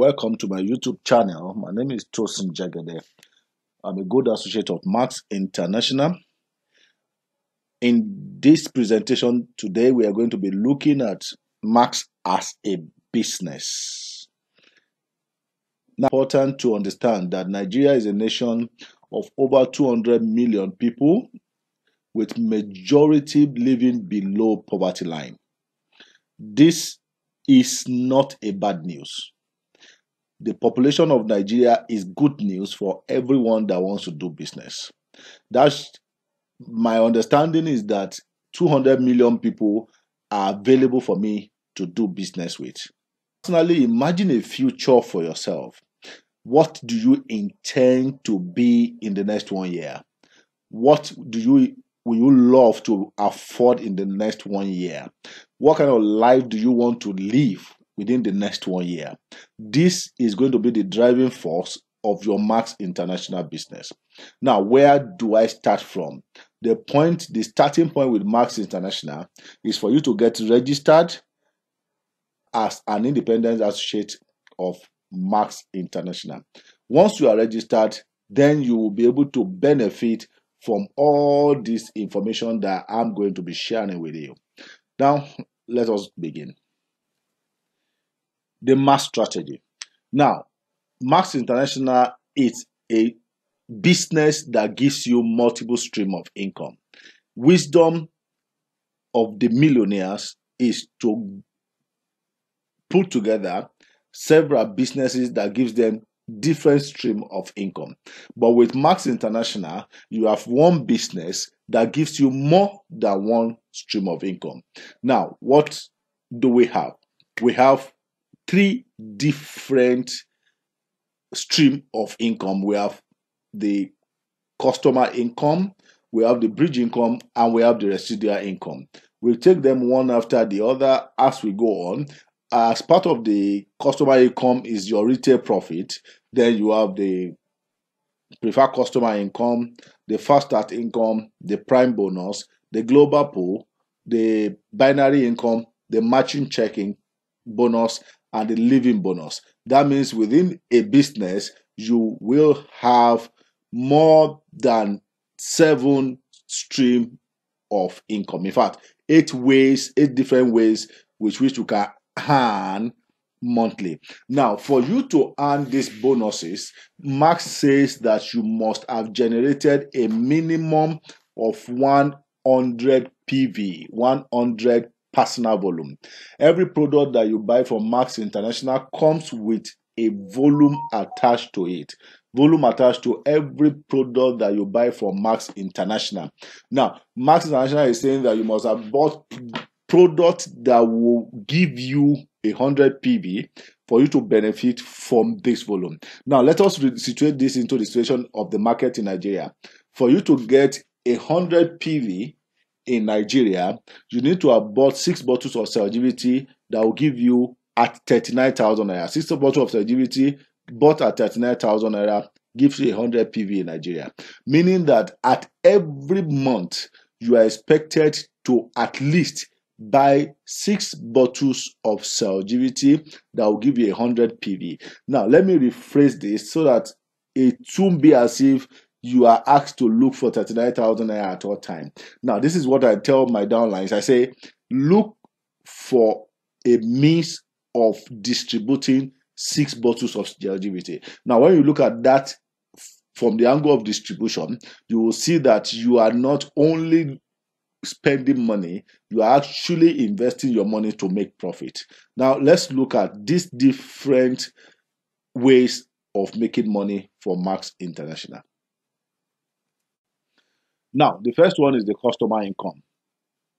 Welcome to my YouTube channel. My name is Tosin Jegede. I'm a Gold Associate of Max International. In this presentation today, we are going to be looking at Max as a business. Now, important to understand that Nigeria is a nation of over 200 million people with majority living below poverty line. This is not a bad news. The population of Nigeria is good news for everyone that wants to do business. That's my understanding is that 200 million people are available for me to do business with. Personally, imagine a future for yourself. What do you intend to be in the next one year? What do you will you love to afford in the next one year? What kind of life do you want to live within the next one year? This is going to be the driving force of your Max International business. Now, where do I start from? The point, the starting point with Max International is for you to get registered as an independent associate of Max International. Once you are registered, then you will be able to benefit from all this information that I'm going to be sharing with you. Now, let us begin. The mass strategy. Now, Max International is a business that gives you multiple stream of income. Wisdom of the millionaires is to put together several businesses that gives them different stream of income. But with Max International, you have one business that gives you more than one stream of income. Now, what do we have? We have three different stream of income. We have the customer income, we have the bridge income, and we have the residual income. We'll take them one after the other as we go on. As part of the customer income is your retail profit, then you have the preferred customer income, the fast start income, the prime bonus, the global pool, the binary income, the matching checking bonus, and the living bonus. That means within a business, you will have more than seven stream of income. In fact, eight ways, eight different ways with which you can earn monthly. Now, for you to earn these bonuses, Max says that you must have generated a minimum of 100 PV, 100 personal volume. Every product that you buy from Max International comes with a volume attached to it. Volume attached to every product that you buy from Max International. Now, Max International is saying that you must have bought product that will give you a 100 PV for you to benefit from this volume. Now, let us situate this into the situation of the market in Nigeria. For you to get a 100 PV in Nigeria, you need to have bought six bottles of Cellgevity that will give you at 39,000 naira. Six bottles of Cellgevity bought at 39,000 naira gives you 100 PV in Nigeria, meaning that at every month you are expected to at least buy six bottles of Cellgevity that will give you 100 PV. Now, let me rephrase this so that it won't be as if you are asked to look for 39,000 naira at all time. Now, this is what I tell my downlines. I say, look for a means of distributing six bottles of Cellgevity. Now, when you look at that from the angle of distribution, you will see that you are not only spending money, you are actually investing your money to make profit. Now, let's look at these different ways of making money for Max International. Now, the first one is the customer income,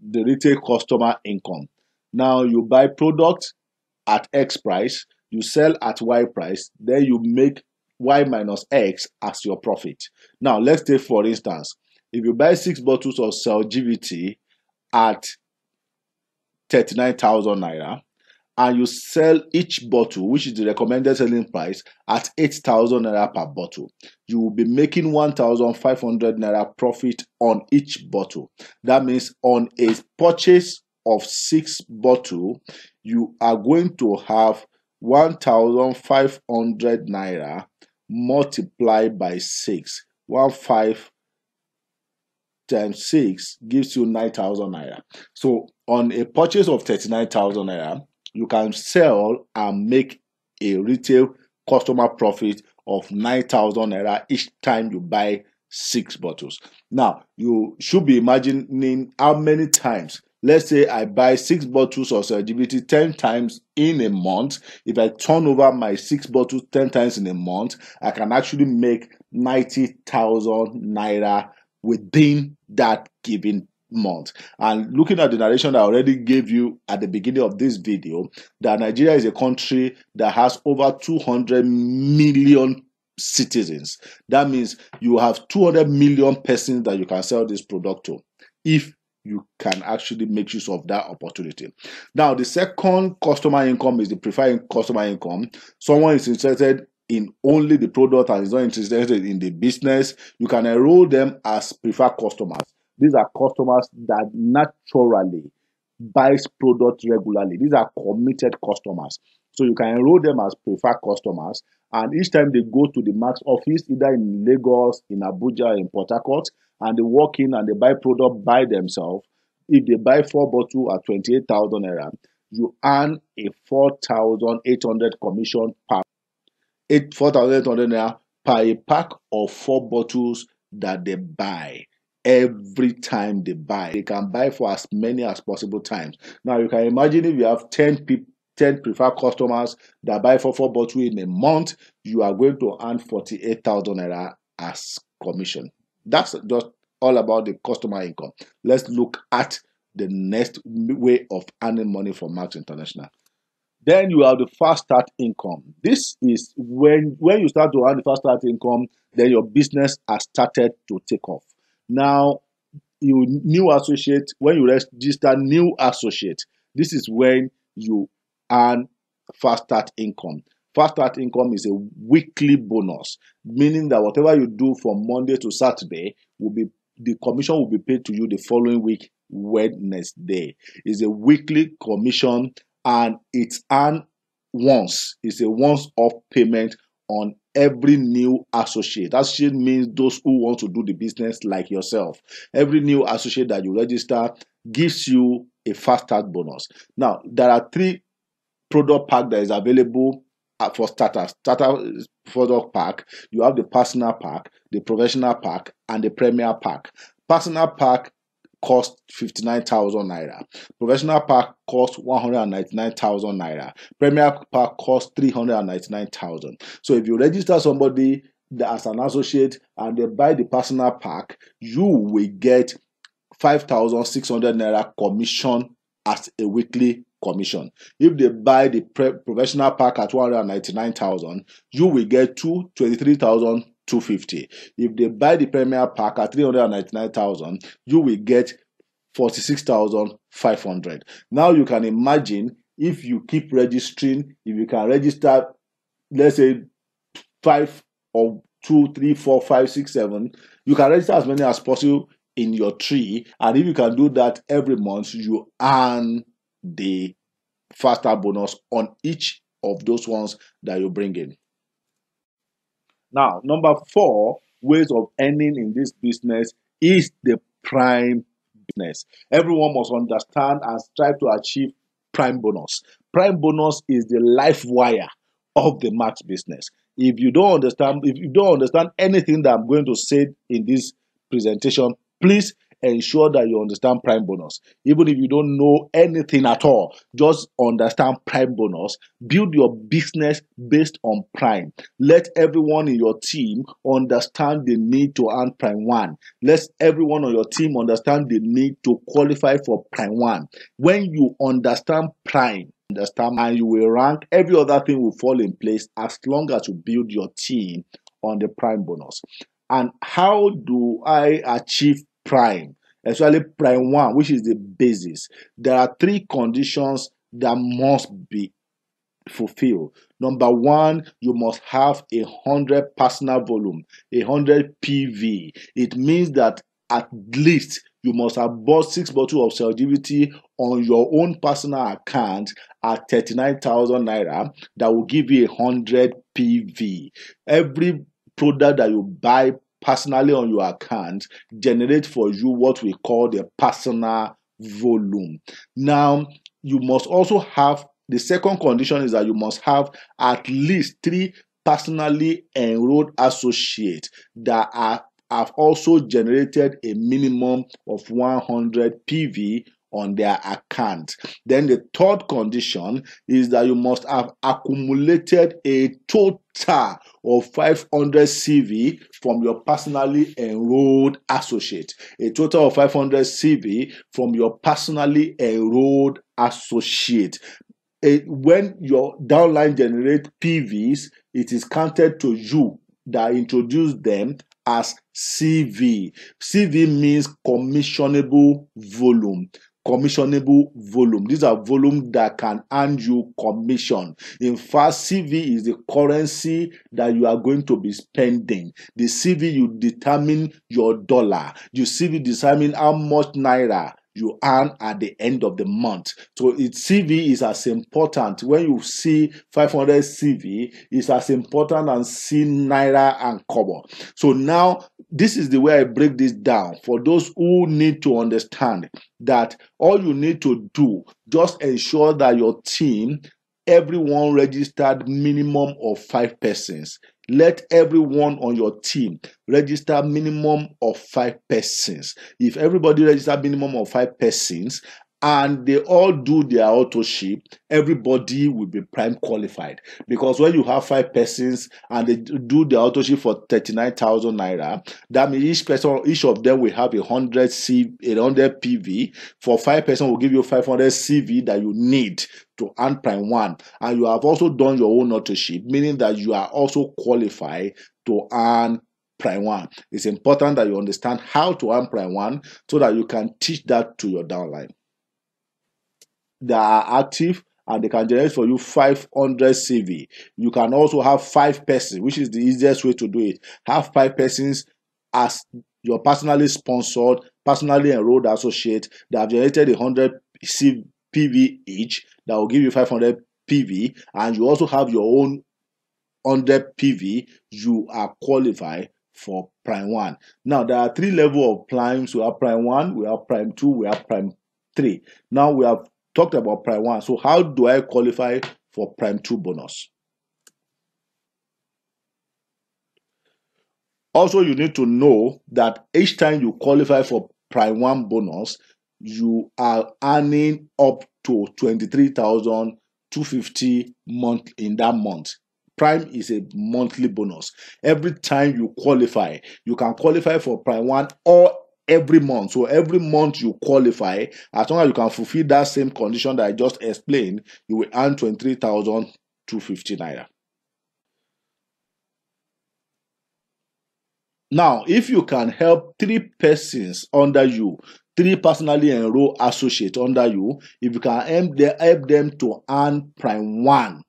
the retail customer income. Now, you buy product at X price, you sell at Y price, then you make Y minus X as your profit. Now, let's take for instance, if you buy six bottles of Cellgevity at 39,000 naira and you sell each bottle, which is the recommended selling price, at 8,000 naira per bottle, you will be making 1,500 naira profit on each bottle. That means on a purchase of six bottle, you are going to have 1500 naira multiplied by 6. 1 5 times 6 gives you 9,000 naira. So on a purchase of 39,000 naira, you can sell and make a retail customer profit of 9,000 naira each time you buy six bottles. Now, you should be imagining how many times let's say I buy six bottles of Cellgevity 10 times in a month. If I turn over my six bottles 10 times in a month, I can actually make 90,000 naira within that given month. And looking at the narration I already gave you at the beginning of this video, that Nigeria is a country that has over 200 million citizens. That means you have 200 million persons that you can sell this product to if you can actually make use of that opportunity. Now, the second customer income is the preferred customer income. Someone is interested in only the product and is not interested in the business. You can enroll them as preferred customers. These are customers that naturally buys products regularly. These are committed customers. So you can enroll them as preferred customers. And each time they go to the Max office, either in Lagos, in Abuja, in Port Harcourt, and they walk in and they buy product by themselves, if they buy four bottles at 28,000 naira, you earn a 4,800 commission per 4,800 naira per a pack of four bottles that they buy every time they buy. They can buy for as many as possible times. Now you can imagine if you have 10 people 10 preferred customers that buy for four bottles in a month, you are going to earn 48,000 naira as commission. That's just all about the customer income. Let's look at the next way of earning money from Max International. Then you have the fast start income. This is when when you start to earn the fast start income, then your business has started to take off. Now, you new associate, when you register new associate, this is when you earn fast start income. Fast start income is a weekly bonus, meaning that whatever you do from Monday to Saturday will be the commission will be paid to you the following week, Wednesday. It's a weekly commission and it's earned once. It's a once-off payment on every new associate. Associate means those who want to do the business like yourself. Every new associate that you register gives you a fast start bonus. Now, there are three product pack that is available for starters. Starter product pack, you have the personal pack, the professional pack, and the premier pack. Personal pack cost 59,000 naira. Professional pack cost 199,000 naira. Premier pack cost 399,000. So if you register somebody as an associate and they buy the personal pack, you will get 5,600 naira commission as a weekly commission. If they buy the professional pack at 199,000, you will get two 23,000 250. If they buy the Premier Pack at 399,000, you will get 46,500. Now you can imagine if you keep registering, if you can register, let's say five or two, three, four, five, six, seven, you can register as many as possible in your tree. And if you can do that every month, you earn the faster bonus on each of those ones that you bring in. Now, number four ways of earning in this business is the prime business. Everyone must understand and strive to achieve prime bonus. Prime bonus is the life wire of the max business. If you don't understand, if you don't understand anything that I'm going to say in this presentation, please ensure that you understand prime bonus. Even if you don't know anything at all, just understand prime bonus. Build your business based on prime. Let everyone in your team understand the need to earn prime one. Let everyone on your team understand the need to qualify for prime one. When you understand prime, understand and you will rank every other thing will fall in place as long as you build your team on the prime bonus and how do i achieve prime, especially prime one, which is the basis, there are three conditions that must be fulfilled. Number one, you must have a hundred personal volume, a hundred PV. It means that at least you must have bought six bottles of Cellgevity on your own personal account at 39,000 naira that will give you a 100 PV. Every product that you buy personally on your account generate for you what we call the personal volume. Now, you must also have the second condition is that you must have at least three personally enrolled associates that are have also generated a minimum of 100 PV on their account. Then the third condition is that you must have accumulated a total of 500 CV from your personally enrolled associate. A total of 500 CV from your personally enrolled associate. It, when your downline generate PVs, it is counted to you that introduce them as CV. CV means commissionable volume commissionable volume. These are volume that can earn you commission. In fact, CV is the currency that you are going to be spending. The CV you determine your dollar. You CV determine how much naira you earn at the end of the month. So its CV is as important. When you see 500 CV, it's as important as seeing Naira and Kobo. So now this is the way I break this down for those who need to understand that all you need to do, just ensure that your team everyone registered minimum of five persons. Let everyone on your team register minimum of five persons. If everybody register minimum of five persons and they all do their auto ship, everybody will be prime qualified. Because when you have five persons and they do the auto ship for 39,000 naira, that means each person, each of them will have a hundred C, a hundred PV. For five person will give you 500 CV that you need to earn prime one. And you have also done your own auto ship, meaning that you are also qualified to earn prime one. It's important that you understand how to earn prime one so that you can teach that to your downline that are active and they can generate for you 500 CV. You can also have five persons, which is the easiest way to do it. Have five persons as your personally sponsored, personally enrolled associate that have generated 100 PV each that will give you 500 PV, and you also have your own 100 PV. You are qualified for Prime 1. Now, there are three level of primes. We have Prime 1, we have Prime 2, we have Prime 3. Now, we have talked about prime one. So how do I qualify for prime two bonus? Also, you need to know that each time you qualify for prime one bonus, you are earning up to 23,250 month in that month. Prime is a monthly bonus. Every time you qualify, you can qualify for prime one or every month. So every month you qualify, as long as you can fulfill that same condition that I just explained, you will earn 23,250 naira. Now, if you can help three persons under you, three personally enrolled associates under you, if you can help them to earn prime one,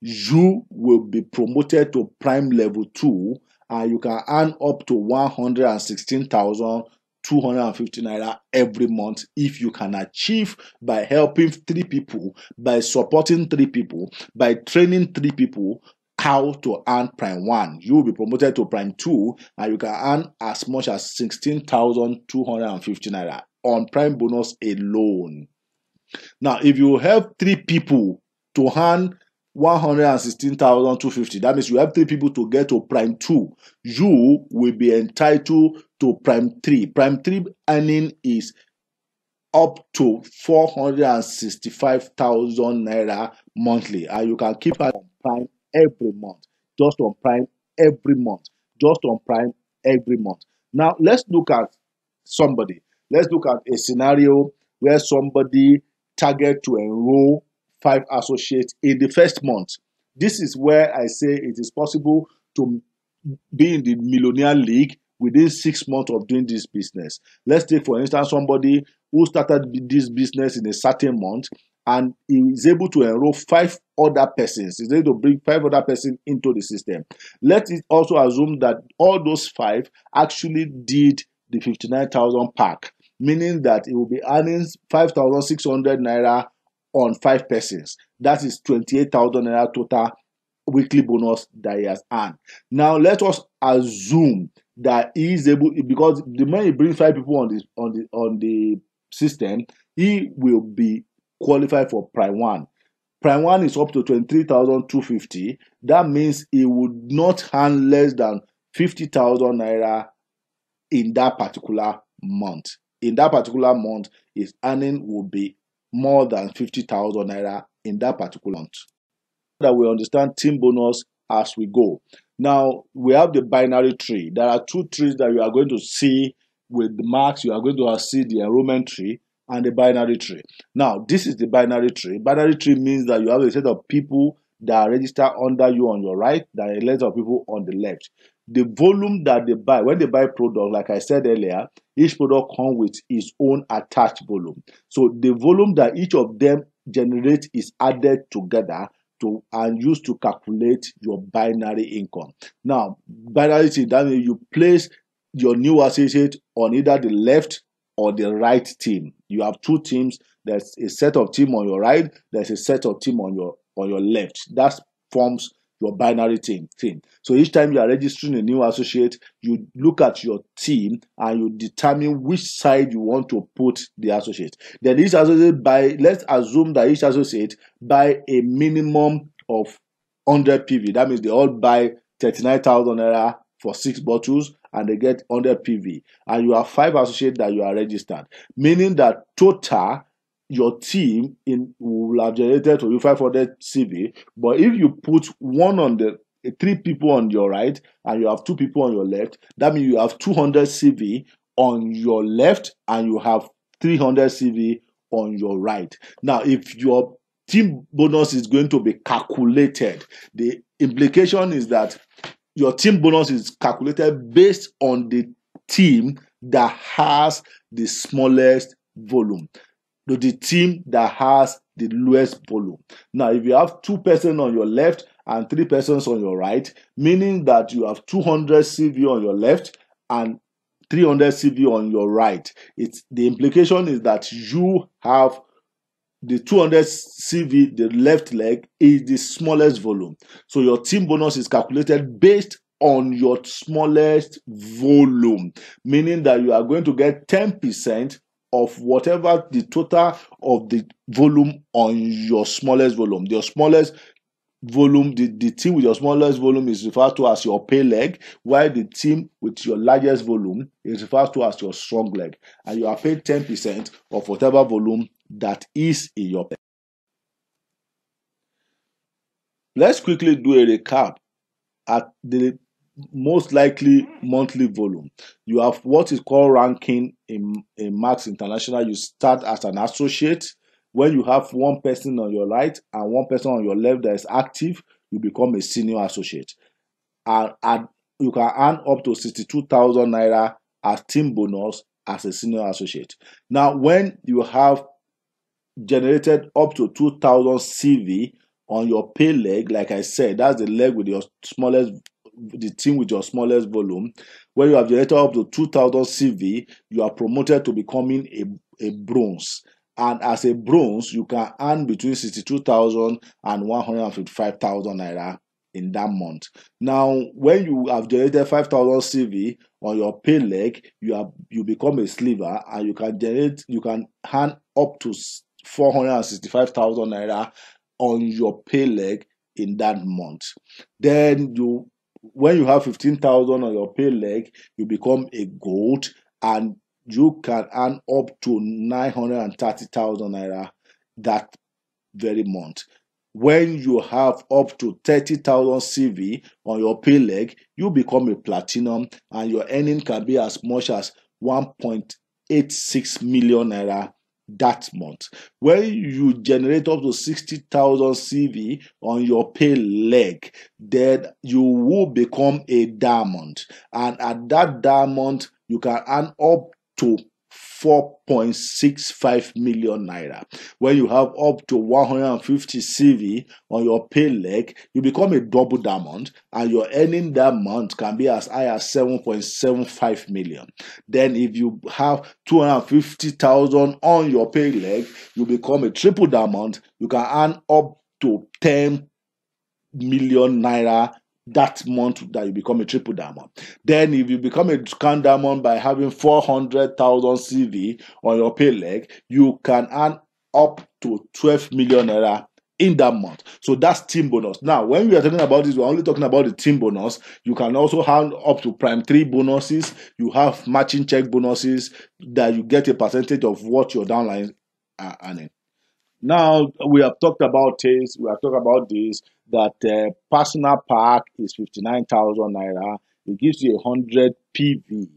you will be promoted to prime level two and you can earn up to 116,000 250 naira every month if you can achieve by helping three people, by supporting three people, by training three people how to earn prime one. You will be promoted to prime two, and you can earn as much as 16,250 naira on prime bonus alone. Now, if you help three people to earn 116,250. That means you have three people to get to prime two. You will be entitled to prime three. Prime three earning is up to 465,000 naira monthly. And you can keep on prime every month. Just on prime every month. Just on prime every month. Now, let's look at somebody. Let's look at a scenario where somebody target to enroll five associates in the first month. This is where I say it is possible to be in the millionaire league within six months of doing this business. Let's take, for instance, somebody who started this business in a certain month and he is able to enroll five other persons. He's able to bring five other persons into the system. Let it also assume that all those five actually did the 59,000 pack meaning that it will be earning 5,600 naira on five persons. That is 28,000 naira total weekly bonus that he has earned. Now let us assume that he is able because the moment he brings five people on the on the on the system, he will be qualified for prime one. Prime one is up to 23,250. That means he would not earn less than 50,000 naira in that particular month. In that particular month, his earning will be more than 50,000 naira in that particular month. That we understand team bonus as we go. Now we have the binary tree. There are two trees that you are going to see with the marks. You are going to see the enrollment tree and the binary tree. Now this is the binary tree. Binary tree means that you have a set of people that are registered under you on your right, there are a lot of people on the left. The volume that they buy, when they buy product, like I said earlier, each product comes with its own attached volume. So the volume that each of them generate is added together to and used to calculate your binary income. Now, binary is that means you place your new associate on either the left or the right team. You have two teams. There's a set of team on your right. There's a set of team on your on your left. That forms your binary team, team. So each time you are registering a new associate, you look at your team and you determine which side you want to put the associate. Then each associate by let's assume that each associate buy a minimum of 100 PV. That means they all buy 39,000 naira for six bottles and they get 100 PV. And you have five associates that you are registered, meaning that total your team in will have generated for you 500 CV. But if you put one on the three people on your right and you have two people on your left, that means you have 200 CV on your left and you have 300 CV on your right. Now, if your team bonus is going to be calculated, the implication is that your team bonus is calculated based on the team that has the smallest volume to the team that has the lowest volume. Now, if you have two persons on your left and three persons on your right, meaning that you have 200 CV on your left and 300 CV on your right, it's the implication is that you have the 200 CV, the left leg, is the smallest volume. So your team bonus is calculated based on your smallest volume, meaning that you are going to get 10% of whatever the total of the volume on your smallest volume. Your smallest volume, the, the team with your smallest volume is referred to as your pay leg, while the team with your largest volume is referred to as your strong leg. And you are paid 10% of whatever volume that is in your pay. Let's quickly do a recap at the most likely monthly volume. You have what is called ranking in, in Max International. You start as an associate. When you have one person on your right and one person on your left that is active, you become a senior associate. And, and you can earn up to 62,000 naira as team bonus as a senior associate. Now, when you have generated up to 2,000 CV on your pay leg, like I said, that's the leg with your smallest the team with your smallest volume, when you have generated up to 2000 CV, you are promoted to becoming a, a bronze. And as a bronze, you can earn between 62,000 and 155,000 naira in that month. Now, when you have generated 5,000 CV on your pay leg, you have you become a silver and you can generate you can earn up to 465,000 naira on your pay leg in that month. Then you when you have 15,000 on your pay leg, you become a gold and you can earn up to 930,000 naira that very month. When you have up to 30,000 CV on your pay leg, you become a platinum and your earning can be as much as 1.86 million naira that month. When you generate up to 60,000 CV on your pay leg, then you will become a diamond. And at that diamond, you can earn up to 4.65 million naira. When you have up to 150 CV on your pay leg, you become a double diamond and your earning that month can be as high as 7.75 million. Then if you have 250,000 on your pay leg, you become a triple diamond. You can earn up to 10 million naira that month that you become a triple diamond. Then, if you become a scan diamond by having 400,000 CV on your pay leg, you can earn up to 12 million naira in that month. So that's team bonus. Now, when we are talking about this, we're only talking about the team bonus. You can also have up to prime three bonuses. You have matching check bonuses that you get a percentage of what your downline are earning. Now we have talked about this. We have talked about this that uh, personal park is fifty nine thousand naira. It gives you a hundred PV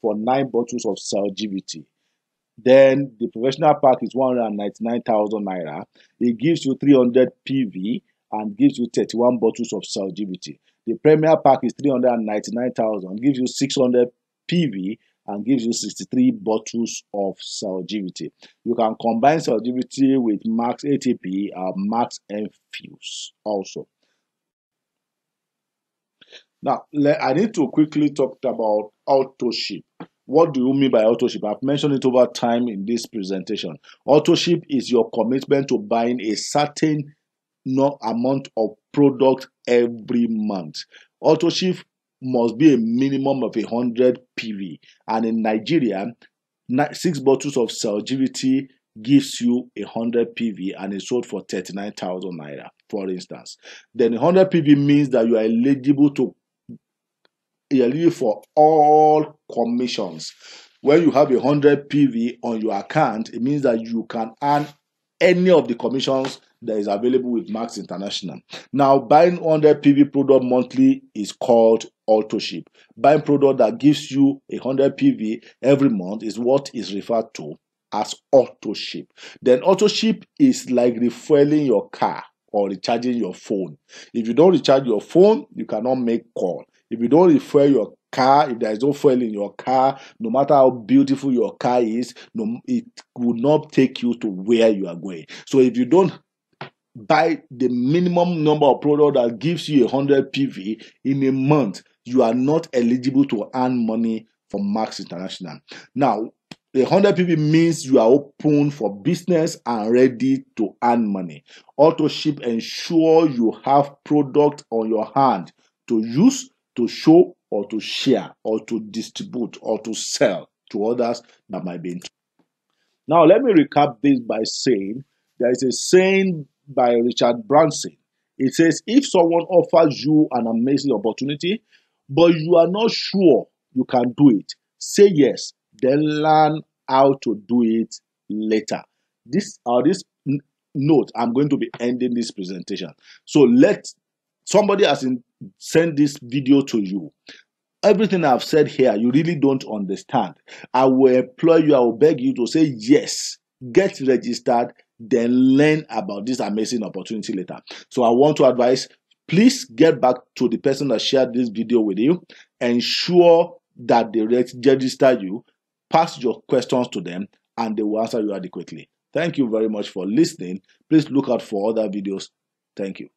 for nine bottles of Cellgevity. Then the professional pack is one hundred ninety nine thousand naira. It gives you three hundred PV and gives you thirty one bottles of Cellgevity. The premier pack is three hundred ninety nine thousand. Gives you six hundred PV and gives you 63 bottles of Cellgevity. You can combine Cellgevity with Max ATP or Max N-Fuse also. Now, I need to quickly talk about auto ship. What do you mean by auto ship? I've mentioned it over time in this presentation. Auto ship is your commitment to buying a certain amount of product every month. Auto ship must be a minimum of 100 PV. And in Nigeria, six bottles of Cellgevity gives you 100 PV and it's sold for 39,000 naira, for instance. Then 100 PV means that you are eligible to you're eligible for all commissions. When you have 100 PV on your account, it means that you can earn any of the commissions that is available with Max International. Now, buying 100 PV product monthly is called auto ship. Buying product that gives you 100 PV every month is what is referred to as auto ship. Then auto ship is like refueling your car or recharging your phone. If you don't recharge your phone, you cannot make call. If you don't refuel your car, if there is no fuel in your car, no matter how beautiful your car is, no, it will not take you to where you are going. So if you don't buy the minimum number of product that gives you a 100 PV in a month, you are not eligible to earn money from Max International. Now, a 100 PV means you are open for business and ready to earn money. Auto ship ensure you have product on your hand to use, to show, or to share, or to distribute, or to sell to others that might be interested. Now, let me recap this by saying there is a saying by Richard Branson. It says, if someone offers you an amazing opportunity, but you are not sure you can do it, say yes, then learn how to do it later. This or uh, this note, I'm going to be ending this presentation. So let somebody has in, send this video to you. Everything I've said here, you really don't understand. I will employ you, I will beg you to say yes, get registered, then learn about this amazing opportunity later. So I want to advise please get back to the person that shared this video with you. Ensure that they register you, pass your questions to them, and they will answer you adequately. Thank you very much for listening. Please look out for other videos. Thank you.